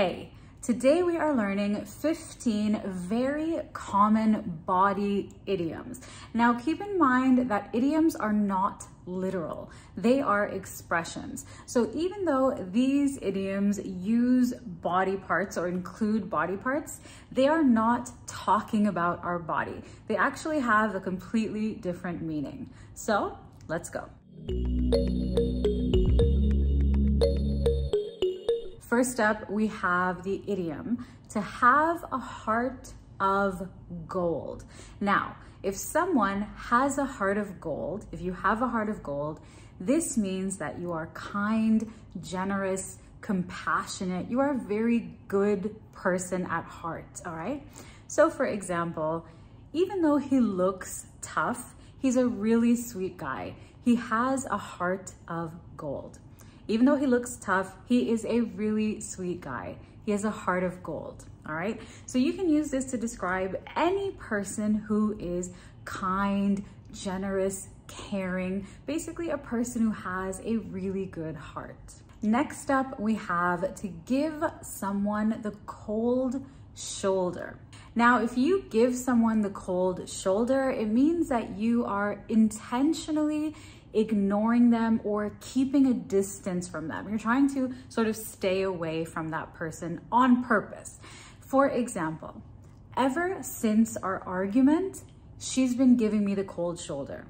Hey, today we are learning 15 very common body idioms. Now keep in mind that idioms are not literal. They are expressions. So even though these idioms use body parts or include body parts, they are not talking about our body. They actually have a completely different meaning. So let's go. First up, we have the idiom to have a heart of gold. Now, if someone has a heart of gold, if you have a heart of gold, this means that you are kind, generous, compassionate. You are a very good person at heart, all right? So for example, even though he looks tough, he's a really sweet guy. He has a heart of gold. Even though he looks tough, he is a really sweet guy. He has a heart of gold, all right? So you can use this to describe any person who is kind, generous, caring, basically a person who has a really good heart. Next up, we have to give someone the cold shoulder. Now, if you give someone the cold shoulder, it means that you are intentionally ignoring them or keeping a distance from them. You're trying to sort of stay away from that person on purpose. For example, ever since our argument, she's been giving me the cold shoulder.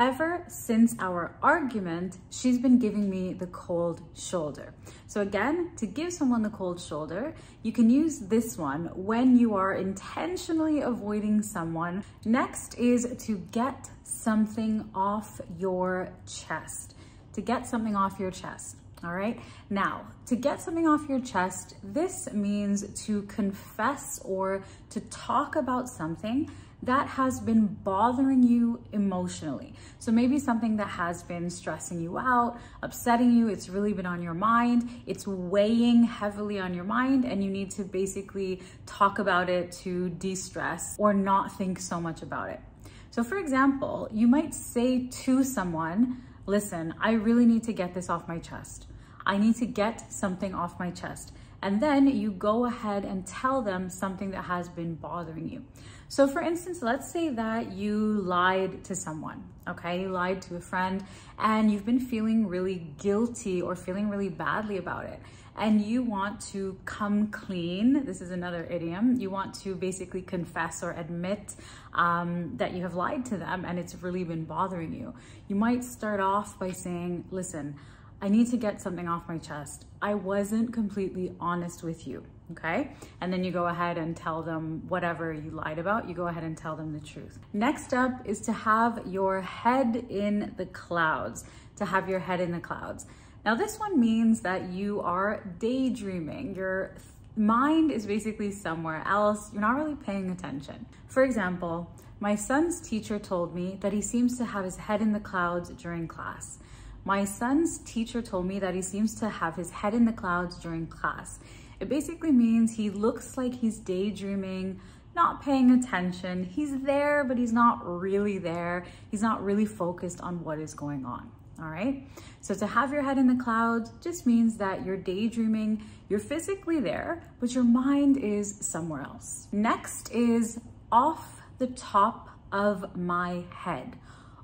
Ever since our argument, she's been giving me the cold shoulder. So again, to give someone the cold shoulder, you can use this one when you are intentionally avoiding someone. Next is to get something off your chest. To get something off your chest. All right. Now, to get something off your chest, this means to confess or to talk about something that has been bothering you emotionally. So maybe something that has been stressing you out, upsetting you, it's really been on your mind, it's weighing heavily on your mind, and you need to basically talk about it to de stress or not think so much about it. So, for example, you might say to someone, Listen, I really need to get this off my chest. I need to get something off my chest. And then you go ahead and tell them something that has been bothering you. So for instance, let's say that you lied to someone, okay? You lied to a friend and you've been feeling really guilty or feeling really badly about it. And you want to come clean. This is another idiom. You want to basically confess or admit um, that you have lied to them and it's really been bothering you. You might start off by saying, listen, I need to get something off my chest. I wasn't completely honest with you, okay? And then you go ahead and tell them whatever you lied about, you go ahead and tell them the truth. Next up is to have your head in the clouds, to have your head in the clouds. Now this one means that you are daydreaming. Your mind is basically somewhere else. You're not really paying attention. For example, my son's teacher told me that he seems to have his head in the clouds during class. My son's teacher told me that he seems to have his head in the clouds during class. It basically means he looks like he's daydreaming, not paying attention. He's there, but he's not really there. He's not really focused on what is going on. All right. So to have your head in the clouds just means that you're daydreaming, you're physically there, but your mind is somewhere else. Next is off the top of my head.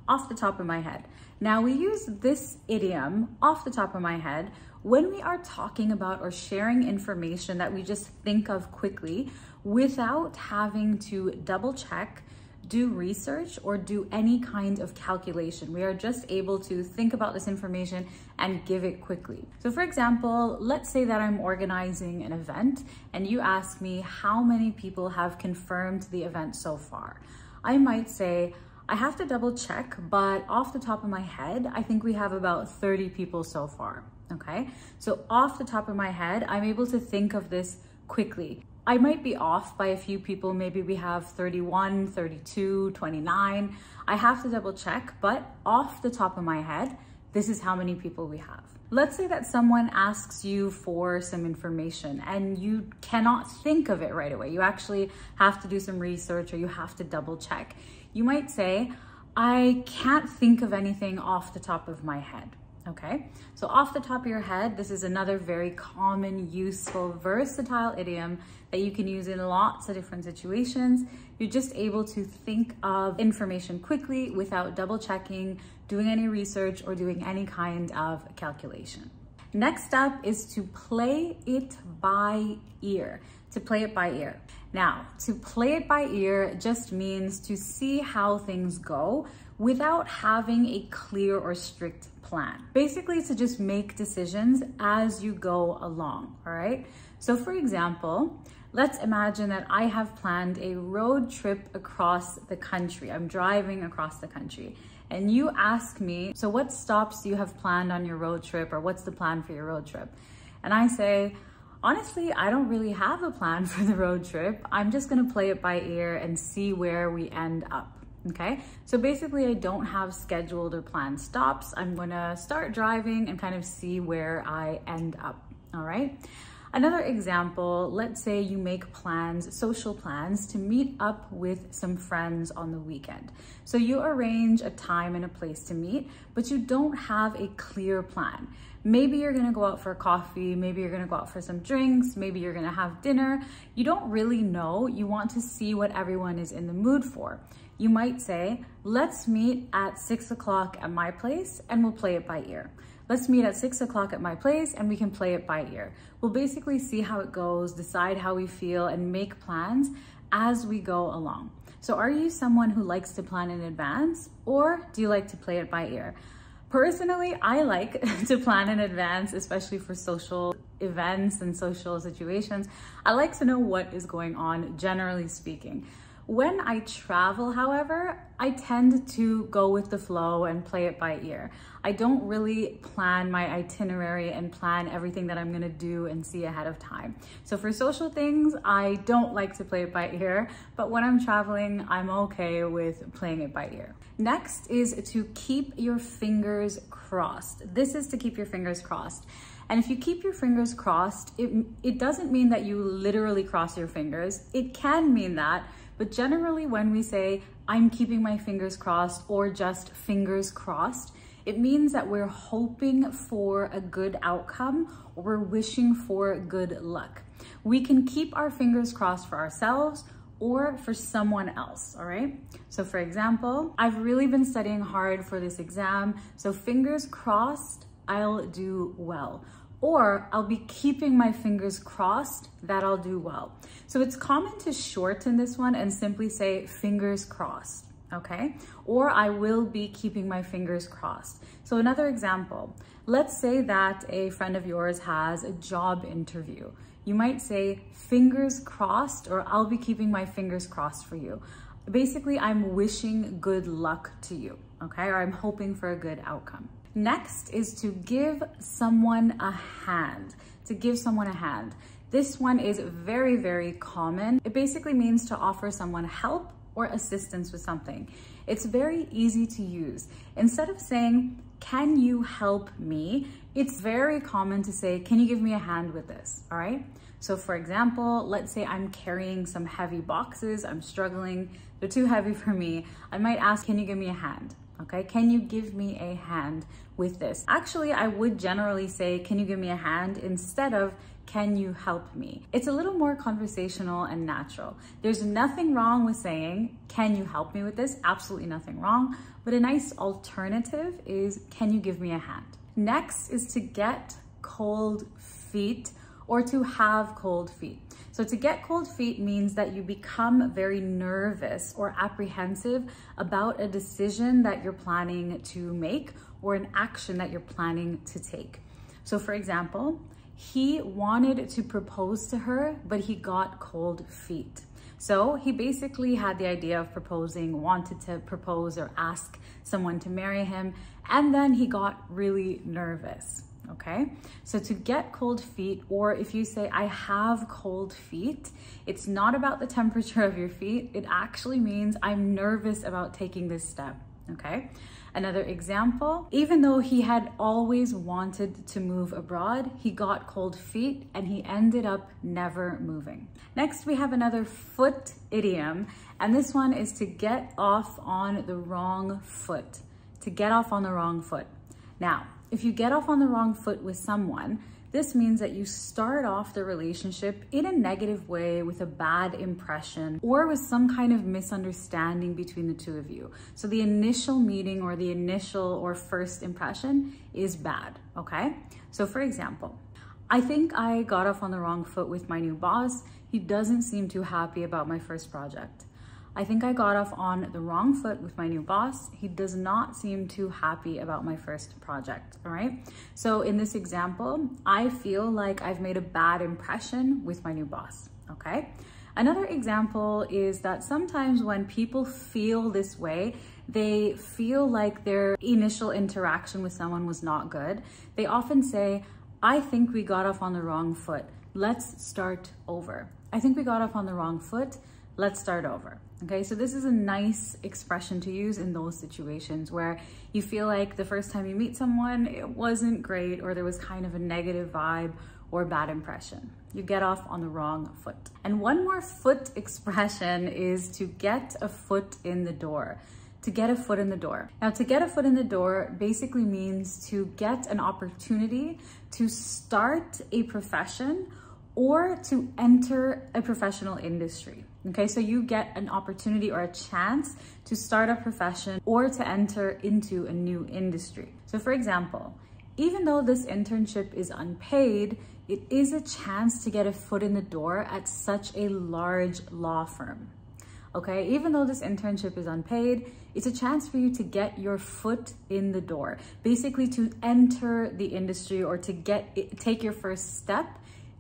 Off the top of my head. Now we use this idiom off the top of my head when we are talking about or sharing information that we just think of quickly without having to double check, do research, or do any kind of calculation. We are just able to think about this information and give it quickly. So for example, let's say that I'm organizing an event and you ask me how many people have confirmed the event so far. I might say, I have to double check, but off the top of my head, I think we have about 30 people so far, okay? So off the top of my head, I'm able to think of this quickly. I might be off by a few people. Maybe we have 31, 32, 29. I have to double check, but off the top of my head, this is how many people we have. Let's say that someone asks you for some information and you cannot think of it right away. You actually have to do some research or you have to double check. You might say, I can't think of anything off the top of my head. Okay? So off the top of your head, this is another very common, useful, versatile idiom that you can use in lots of different situations. You're just able to think of information quickly without double checking, doing any research or doing any kind of calculation. Next up is to play it by ear, to play it by ear. Now, to play it by ear just means to see how things go without having a clear or strict plan. Basically, to just make decisions as you go along, all right? So for example, let's imagine that I have planned a road trip across the country. I'm driving across the country and you ask me, so what stops do you have planned on your road trip or what's the plan for your road trip? And I say, honestly, I don't really have a plan for the road trip. I'm just gonna play it by ear and see where we end up okay? So basically I don't have scheduled or planned stops. I'm gonna start driving and kind of see where I end up, all right? Another example, let's say you make plans, social plans to meet up with some friends on the weekend. So you arrange a time and a place to meet, but you don't have a clear plan. Maybe you're gonna go out for coffee, maybe you're gonna go out for some drinks, maybe you're gonna have dinner. You don't really know, you want to see what everyone is in the mood for. You might say, let's meet at six o'clock at my place and we'll play it by ear. Let's meet at six o'clock at my place and we can play it by ear. We'll basically see how it goes, decide how we feel and make plans as we go along. So are you someone who likes to plan in advance or do you like to play it by ear? Personally, I like to plan in advance, especially for social events and social situations. I like to know what is going on, generally speaking. When I travel, however, I tend to go with the flow and play it by ear. I don't really plan my itinerary and plan everything that I'm gonna do and see ahead of time. So for social things, I don't like to play it by ear, but when I'm traveling, I'm okay with playing it by ear. Next is to keep your fingers crossed. This is to keep your fingers crossed. And if you keep your fingers crossed, it, it doesn't mean that you literally cross your fingers. It can mean that, but generally when we say, I'm keeping my fingers crossed or just fingers crossed, it means that we're hoping for a good outcome or we're wishing for good luck. We can keep our fingers crossed for ourselves or for someone else, all right? So for example, I've really been studying hard for this exam, so fingers crossed, I'll do well or I'll be keeping my fingers crossed that I'll do well. So it's common to shorten this one and simply say fingers crossed, okay? Or I will be keeping my fingers crossed. So another example, let's say that a friend of yours has a job interview. You might say fingers crossed or I'll be keeping my fingers crossed for you. Basically, I'm wishing good luck to you, okay? Or I'm hoping for a good outcome. Next is to give someone a hand, to give someone a hand. This one is very, very common. It basically means to offer someone help or assistance with something. It's very easy to use. Instead of saying, can you help me? It's very common to say, can you give me a hand with this, all right? So for example, let's say I'm carrying some heavy boxes, I'm struggling, they're too heavy for me. I might ask, can you give me a hand? Okay? Can you give me a hand with this? Actually, I would generally say, can you give me a hand instead of can you help me? It's a little more conversational and natural. There's nothing wrong with saying, can you help me with this? Absolutely nothing wrong. But a nice alternative is, can you give me a hand? Next is to get cold feet or to have cold feet. So to get cold feet means that you become very nervous or apprehensive about a decision that you're planning to make or an action that you're planning to take. So for example, he wanted to propose to her, but he got cold feet. So he basically had the idea of proposing, wanted to propose or ask someone to marry him, and then he got really nervous okay? So to get cold feet, or if you say, I have cold feet, it's not about the temperature of your feet. It actually means I'm nervous about taking this step, okay? Another example, even though he had always wanted to move abroad, he got cold feet and he ended up never moving. Next, we have another foot idiom, and this one is to get off on the wrong foot, to get off on the wrong foot. Now, if you get off on the wrong foot with someone, this means that you start off the relationship in a negative way with a bad impression or with some kind of misunderstanding between the two of you. So the initial meeting or the initial or first impression is bad, okay? So for example, I think I got off on the wrong foot with my new boss. He doesn't seem too happy about my first project. I think I got off on the wrong foot with my new boss. He does not seem too happy about my first project, all right? So in this example, I feel like I've made a bad impression with my new boss, okay? Another example is that sometimes when people feel this way, they feel like their initial interaction with someone was not good. They often say, I think we got off on the wrong foot. Let's start over. I think we got off on the wrong foot. Let's start over. Okay, so this is a nice expression to use in those situations where you feel like the first time you meet someone, it wasn't great or there was kind of a negative vibe or bad impression. You get off on the wrong foot. And one more foot expression is to get a foot in the door. To get a foot in the door. Now, to get a foot in the door basically means to get an opportunity to start a profession or to enter a professional industry. Okay, so you get an opportunity or a chance to start a profession or to enter into a new industry. So for example, even though this internship is unpaid, it is a chance to get a foot in the door at such a large law firm. Okay, even though this internship is unpaid, it's a chance for you to get your foot in the door, basically to enter the industry or to get take your first step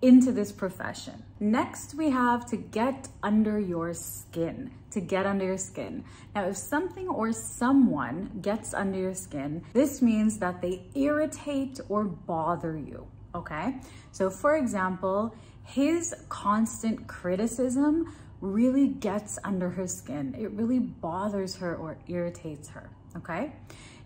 into this profession. Next, we have to get under your skin, to get under your skin. Now, if something or someone gets under your skin, this means that they irritate or bother you, okay? So for example, his constant criticism really gets under her skin. It really bothers her or irritates her, okay?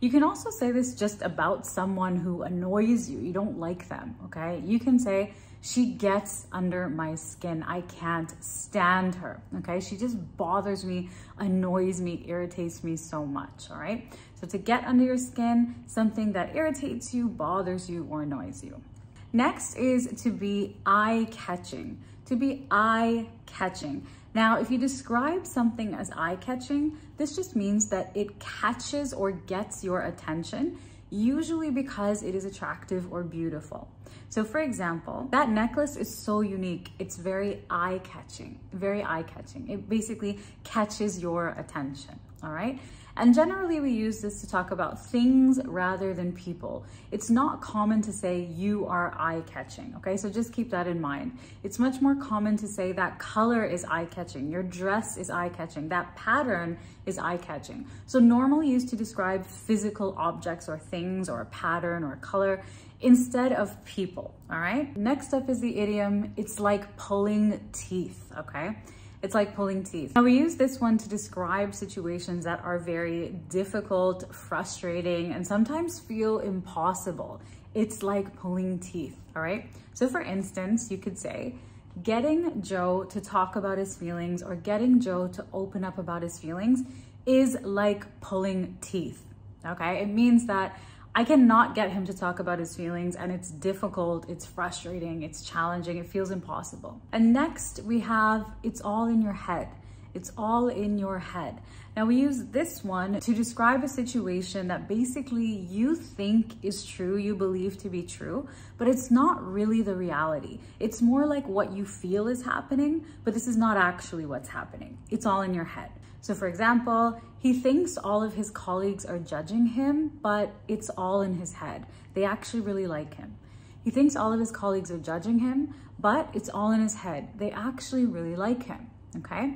You can also say this just about someone who annoys you. You don't like them, okay? You can say, she gets under my skin. I can't stand her, okay? She just bothers me, annoys me, irritates me so much, all right? So to get under your skin, something that irritates you, bothers you, or annoys you. Next is to be eye-catching, to be eye-catching. Now, if you describe something as eye-catching, this just means that it catches or gets your attention, usually because it is attractive or beautiful. So for example, that necklace is so unique. It's very eye-catching, very eye-catching. It basically catches your attention, all right? And generally we use this to talk about things rather than people. It's not common to say you are eye-catching, okay? So just keep that in mind. It's much more common to say that color is eye-catching, your dress is eye-catching, that pattern is eye-catching. So normally used to describe physical objects or things or a pattern or color instead of people, all right? Next up is the idiom, it's like pulling teeth, okay? It's like pulling teeth. Now we use this one to describe situations that are very difficult, frustrating, and sometimes feel impossible. It's like pulling teeth, all right? So for instance, you could say, getting Joe to talk about his feelings or getting Joe to open up about his feelings is like pulling teeth, okay? It means that I cannot get him to talk about his feelings and it's difficult, it's frustrating, it's challenging, it feels impossible. And next we have, it's all in your head. It's all in your head. Now we use this one to describe a situation that basically you think is true, you believe to be true, but it's not really the reality. It's more like what you feel is happening, but this is not actually what's happening. It's all in your head. So for example, he thinks all of his colleagues are judging him, but it's all in his head. They actually really like him. He thinks all of his colleagues are judging him, but it's all in his head. They actually really like him, okay?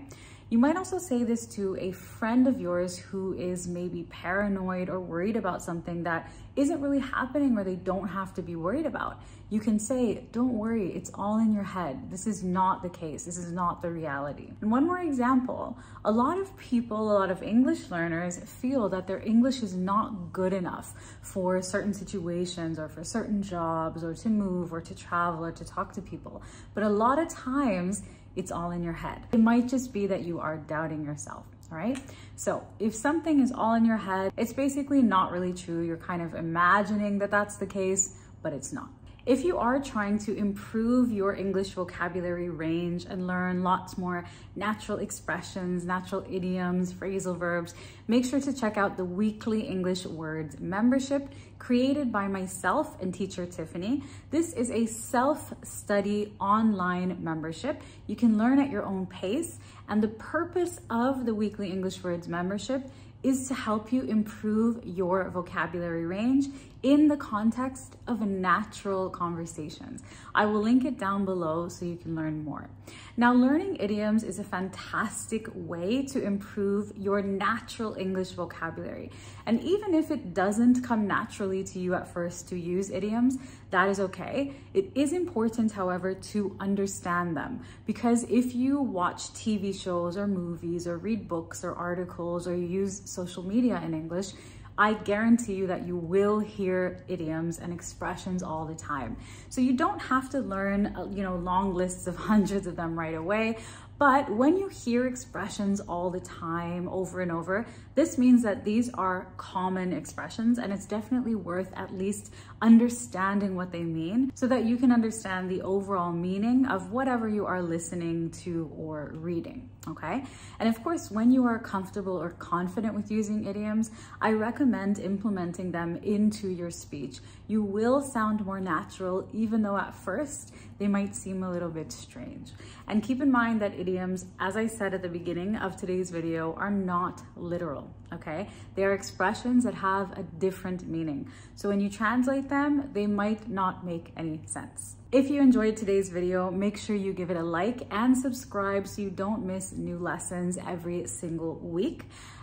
You might also say this to a friend of yours who is maybe paranoid or worried about something that isn't really happening or they don't have to be worried about. You can say, don't worry, it's all in your head. This is not the case. This is not the reality. And one more example, a lot of people, a lot of English learners feel that their English is not good enough for certain situations or for certain jobs or to move or to travel or to talk to people. But a lot of times it's all in your head. It might just be that you are doubting yourself. all right? So if something is all in your head, it's basically not really true. You're kind of imagining that that's the case, but it's not. If you are trying to improve your English vocabulary range and learn lots more natural expressions, natural idioms, phrasal verbs, make sure to check out the weekly English Words membership created by myself and teacher Tiffani. This is a self-study online membership. You can learn at your own pace and the purpose of the weekly English Words membership is to help you improve your vocabulary range in the context of natural conversations. I will link it down below so you can learn more. Now, learning idioms is a fantastic way to improve your natural English vocabulary. And even if it doesn't come naturally to you at first to use idioms, that is okay. It is important, however, to understand them because if you watch TV shows or movies or read books or articles or use social media in English, I guarantee you that you will hear idioms and expressions all the time. So you don't have to learn, uh, you know, long lists of hundreds of them right away. But when you hear expressions all the time, over and over, this means that these are common expressions and it's definitely worth at least understanding what they mean so that you can understand the overall meaning of whatever you are listening to or reading, okay? And of course, when you are comfortable or confident with using idioms, I recommend implementing them into your speech. You will sound more natural, even though at first they might seem a little bit strange. And keep in mind that idioms, as I said at the beginning of today's video, are not literal, okay? They are expressions that have a different meaning. So when you translate them, they might not make any sense. If you enjoyed today's video, make sure you give it a like and subscribe so you don't miss new lessons every single week.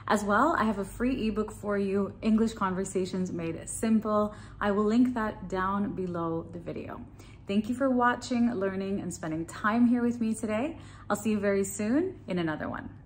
As well, I have a free ebook for you, English Conversations Made Simple. I will link that down below the video. Thank you for watching, learning, and spending time here with me today. I'll see you very soon in another one.